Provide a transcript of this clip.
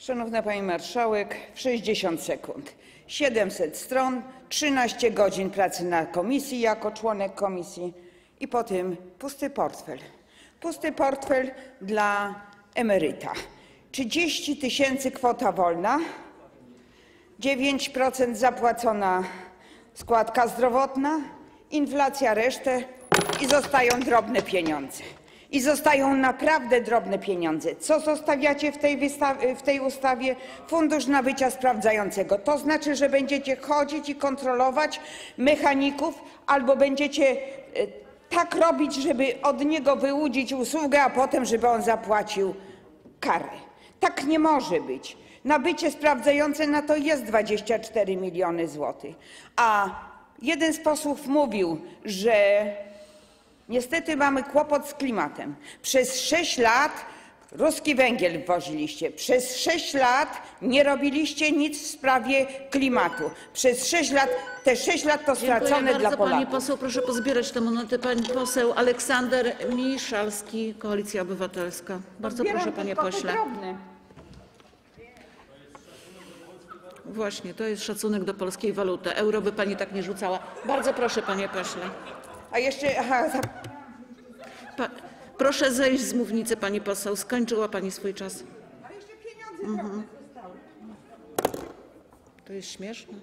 Szanowna Pani Marszałek, w 60 sekund. 700 stron, 13 godzin pracy na komisji jako członek komisji i potem pusty portfel. Pusty portfel dla emeryta. 30 tysięcy kwota wolna, 9% zapłacona składka zdrowotna, inflacja resztę i zostają drobne pieniądze. I zostają naprawdę drobne pieniądze. Co zostawiacie w tej, w tej ustawie? Fundusz nabycia sprawdzającego. To znaczy, że będziecie chodzić i kontrolować mechaników albo będziecie e, tak robić, żeby od niego wyłudzić usługę, a potem, żeby on zapłacił karę. Tak nie może być. Nabycie sprawdzające na to jest 24 miliony złotych. A jeden z posłów mówił, że niestety mamy kłopot z klimatem. Przez 6 lat ruski węgiel wwoziliście. Przez 6 lat nie robiliście nic w sprawie klimatu. Przez 6 lat, te 6 lat to Dziękuję stracone dla bardzo pani Polaków. poseł. Proszę pozbierać te monety. Pani poseł Aleksander Miszalski, Koalicja Obywatelska. Bardzo Zbieram proszę panie pośle. drobne. Właśnie, to jest szacunek do polskiej waluty. Euro by pani tak nie rzucała. Bardzo proszę panie pośle. A jeszcze, aha, Pa, proszę zejść z mównicy pani poseł. Skończyła pani swój czas. a jeszcze pieniądze zostały. To jest śmieszne.